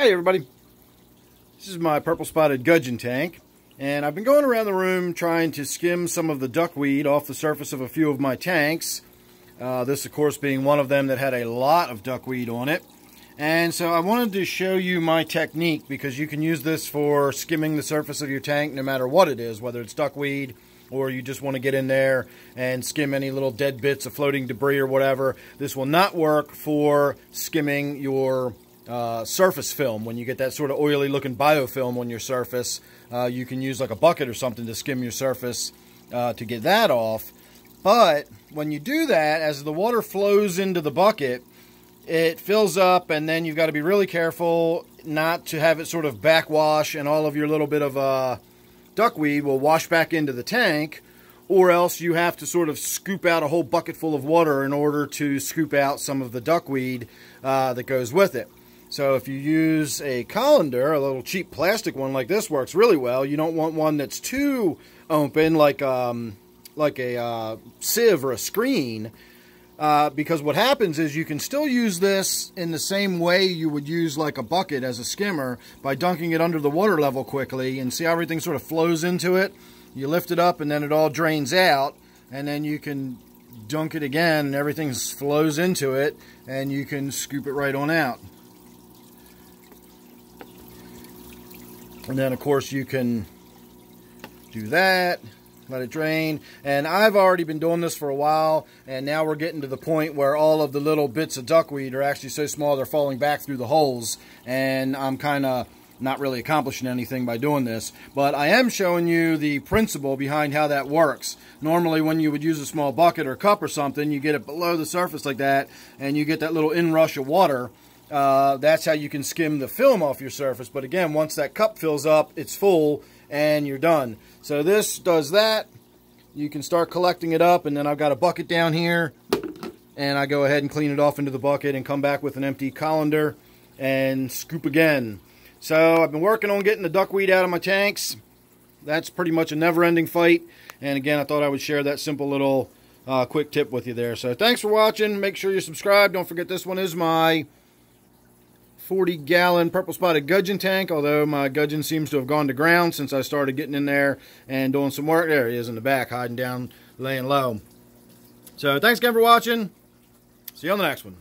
Hey everybody, this is my purple spotted gudgeon tank and I've been going around the room trying to skim some of the duckweed off the surface of a few of my tanks. Uh, this of course being one of them that had a lot of duckweed on it. And so I wanted to show you my technique because you can use this for skimming the surface of your tank no matter what it is, whether it's duckweed or you just want to get in there and skim any little dead bits of floating debris or whatever. This will not work for skimming your uh, surface film. When you get that sort of oily looking biofilm on your surface, uh, you can use like a bucket or something to skim your surface uh, to get that off. But when you do that, as the water flows into the bucket, it fills up and then you've got to be really careful not to have it sort of backwash and all of your little bit of uh, duckweed will wash back into the tank or else you have to sort of scoop out a whole bucket full of water in order to scoop out some of the duckweed uh, that goes with it. So if you use a colander, a little cheap plastic one like this works really well. You don't want one that's too open like um, like a uh, sieve or a screen. Uh, because what happens is you can still use this in the same way you would use like a bucket as a skimmer by dunking it under the water level quickly and see how everything sort of flows into it. You lift it up and then it all drains out and then you can dunk it again and everything flows into it and you can scoop it right on out. And then, of course, you can do that, let it drain. And I've already been doing this for a while, and now we're getting to the point where all of the little bits of duckweed are actually so small they're falling back through the holes. And I'm kind of not really accomplishing anything by doing this. But I am showing you the principle behind how that works. Normally, when you would use a small bucket or cup or something, you get it below the surface like that, and you get that little inrush of water uh, that's how you can skim the film off your surface. But again, once that cup fills up, it's full and you're done. So this does that. You can start collecting it up and then I've got a bucket down here and I go ahead and clean it off into the bucket and come back with an empty colander and scoop again. So I've been working on getting the duckweed out of my tanks. That's pretty much a never-ending fight. And again, I thought I would share that simple little uh, quick tip with you there. So thanks for watching. Make sure you subscribe. Don't forget this one is my 40 gallon purple spotted gudgeon tank, although my gudgeon seems to have gone to ground since I started getting in there and doing some work. There he is in the back, hiding down, laying low. So thanks again for watching. See you on the next one.